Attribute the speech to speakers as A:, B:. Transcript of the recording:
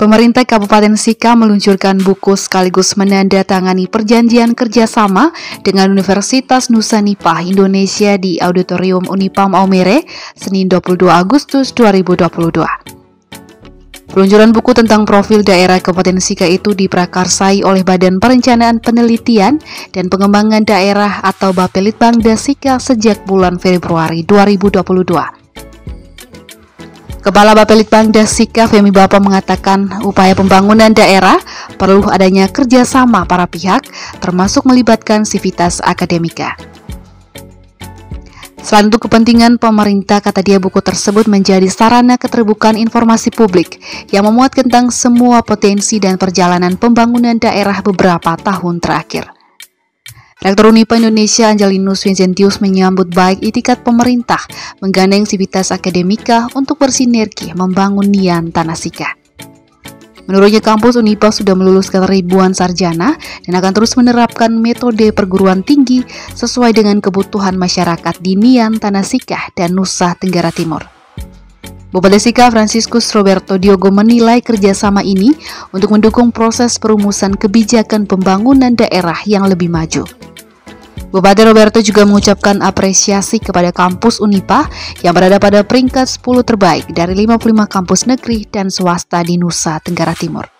A: Pemerintah Kabupaten Sika meluncurkan buku sekaligus menandatangani perjanjian kerjasama dengan Universitas Nusa Nipah Indonesia di Auditorium Unipam Aumere, Senin 22 Agustus 2022. Peluncuran buku tentang profil daerah Kabupaten Sika itu diprakarsai oleh Badan Perencanaan Penelitian dan Pengembangan Daerah atau Bapelitbangda Sika sejak bulan Februari 2022. Kepala Bapelitbangda Sika Femi Bapa mengatakan upaya pembangunan daerah perlu adanya kerjasama para pihak termasuk melibatkan sivitas akademika. Selain untuk kepentingan pemerintah, kata dia buku tersebut menjadi sarana keterbukaan informasi publik yang memuat tentang semua potensi dan perjalanan pembangunan daerah beberapa tahun terakhir. Rektor Unipa Indonesia Angelinus Vincentius menyambut baik itikat pemerintah menggandeng Sivitas Akademika untuk bersinergi membangun Nian Tanah Sika. Menurutnya kampus Unipa sudah meluluskan ribuan sarjana dan akan terus menerapkan metode perguruan tinggi sesuai dengan kebutuhan masyarakat di Nian Tanah Sika dan Nusa Tenggara Timur. Bupati Sika Franciscus Roberto Diogo menilai kerjasama ini untuk mendukung proses perumusan kebijakan pembangunan daerah yang lebih maju. Bupati Roberto juga mengucapkan apresiasi kepada kampus Unipa yang berada pada peringkat 10 terbaik dari 55 kampus negeri dan swasta di Nusa Tenggara Timur.